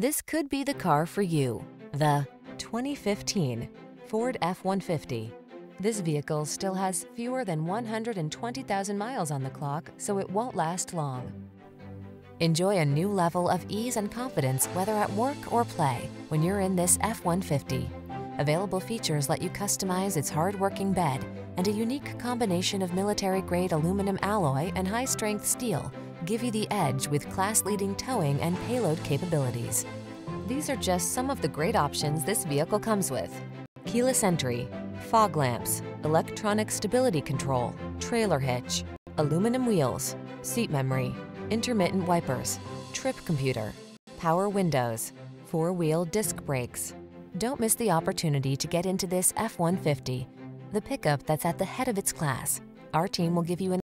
This could be the car for you. The 2015 Ford F-150. This vehicle still has fewer than 120,000 miles on the clock, so it won't last long. Enjoy a new level of ease and confidence whether at work or play when you're in this F-150. Available features let you customize its hard-working bed and a unique combination of military-grade aluminum alloy and high-strength steel give you the edge with class-leading towing and payload capabilities. These are just some of the great options this vehicle comes with. Keyless entry, fog lamps, electronic stability control, trailer hitch, aluminum wheels, seat memory, intermittent wipers, trip computer, power windows, four-wheel disc brakes. Don't miss the opportunity to get into this F-150, the pickup that's at the head of its class. Our team will give you an